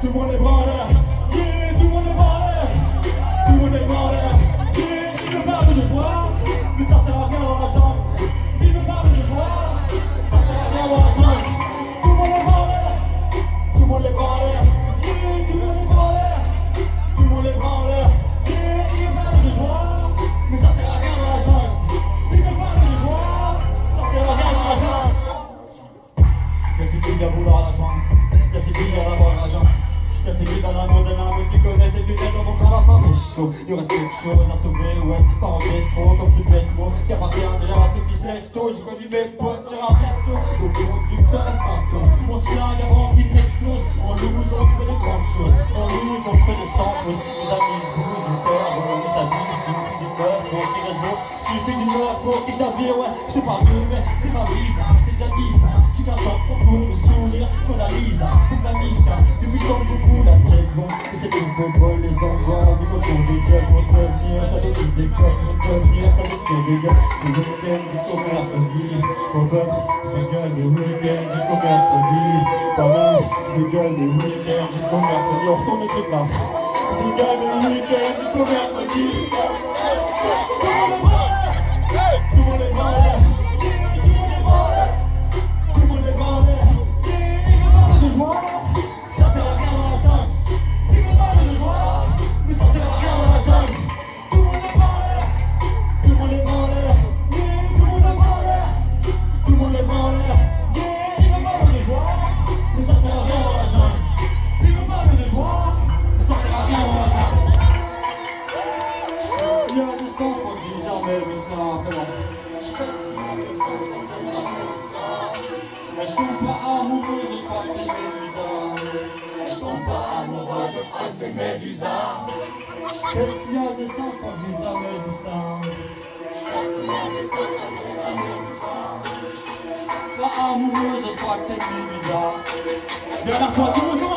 Tout le monde est tout le monde est. Tout le monde est il de joie, mais ça sert à rien dans la jambe. Il me de joie, ça sert à rien dans la jambe. Tout le monde est. Tout le monde est tout le monde est. Tout le monde est de joie, mais ça sert à rien dans la jambe. Il me de joie, ça sert à rien dans la jambe. Y'a ces filles à vouloir la joindre Y'a ces filles à avoir l'argent Y'a ces filles dans la mode de l'âme Tu connais ces lunettes donc à la fin c'est chaud. Il reste quelque chose à sauver Ouest Pas en bistrot comme ce bête mot Qui appartient d'ailleurs à ceux qui se lèvent tôt J'ai connu mes potes sur un resto Au conducteur fantôme On se flingue avant qu'il n'explose. En loose on fait de grandes choses. En loose on fait de centres Les amis se bousent, ils servent Ils s'habillent, suffit d'une meuf pour qu'ils restent beaux Suffit d'une meuf pour qu'ils s'avire Ouais, je te parle de mais c'est ma vie ça Je t'ai déjà dit ça. Tu qu'un chant pour me sourire Beau bol, les angoisses Du autour des pour devenir T'as des des connes pour devenir T'as des queues des C'est le week-end jusqu'au mercredi. Mon peuple, je rigole des week-ends jusqu'au mercredi. Pas je rigole des week-ends jusqu'au mercredi. On retourne les trucs là Je rigole des week-ends jusqu'au mercredi. Tout le crois que j'ai jamais vu ça, vraiment. Elle tombe pas amoureuse, je c'est. Elle tombe pas amoureuse, je crois que c'est Médusa. S'il y a des je que j'ai jamais vu ça. Pas amoureuse, je crois que c'est Médusa. Dernière fois, tout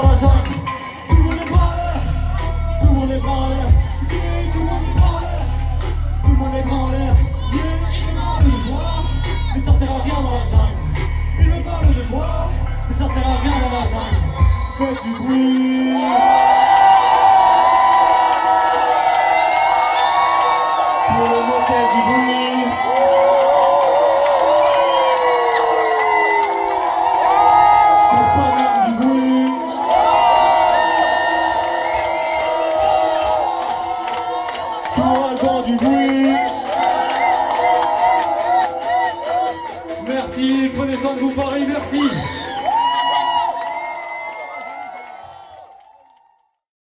Tout le monde est l'air. Tout le monde est l'air. Yeah, tout le monde est l'air. Tout le monde est l'air. Yeah, il me parle de joie, mais ça sert à rien dans la jungle. Il me parle de joie, mais ça sert à rien dans la jungle. Faites du bruit. Merci, prenez soin de vous Paris, merci.